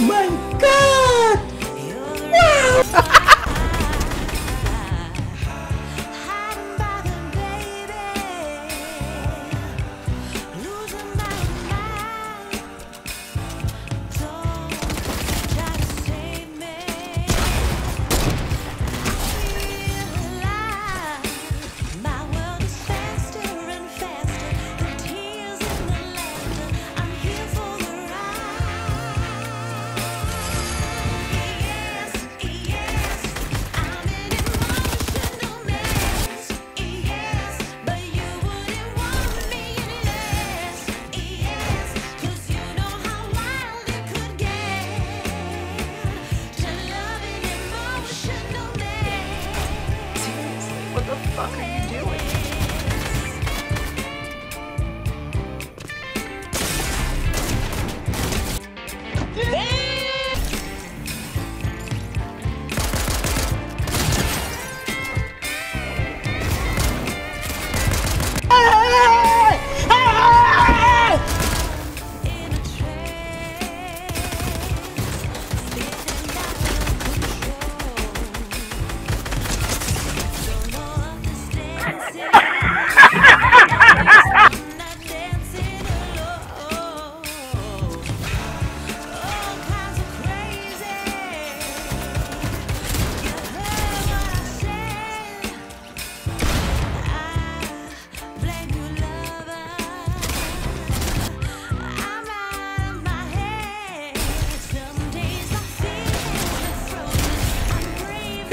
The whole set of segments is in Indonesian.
my God! motherfucker.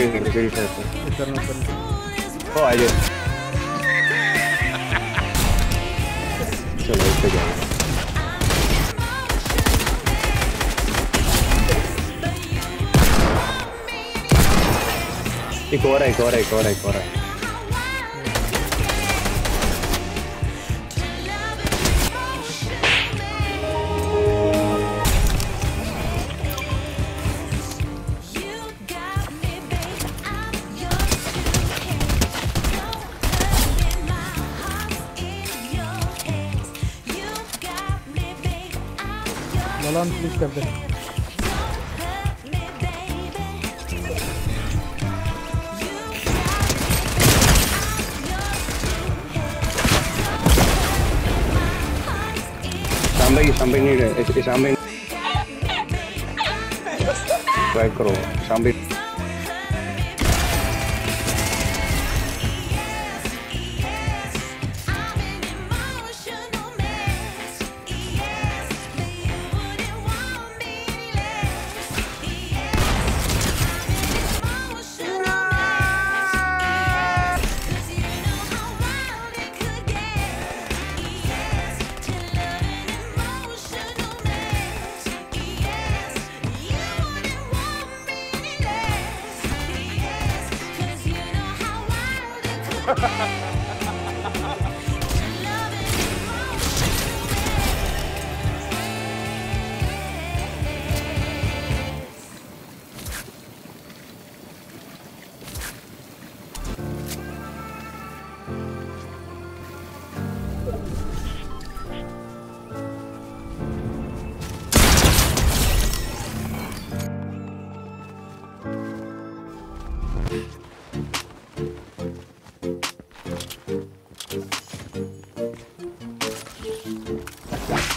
Oh, I did. चलो इससे जाओ। एक और है एक और है एक और है एक और है। Balan please कर दे sampai sampai ini deh eh, eh, sampai baik kro sampai Yay! What?